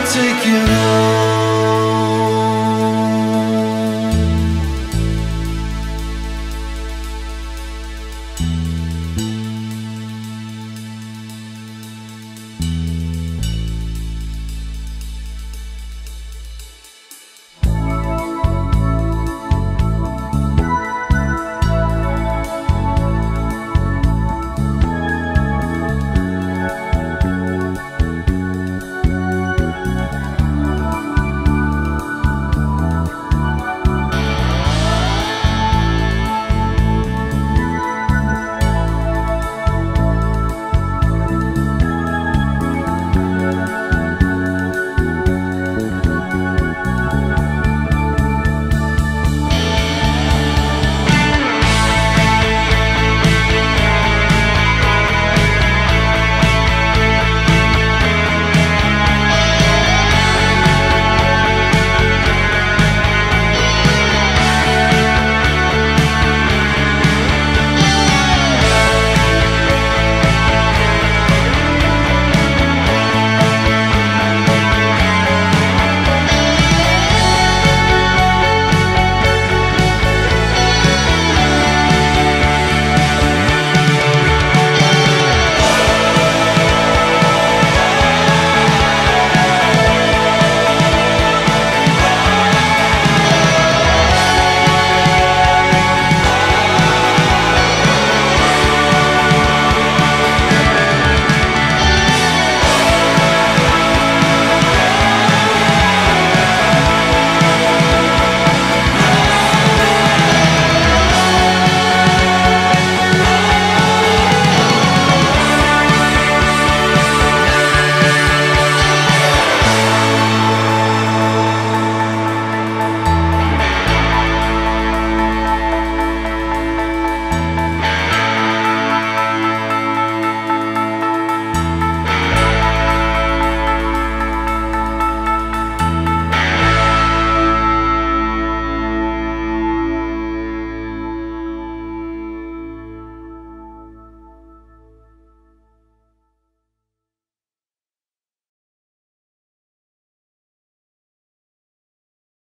take you home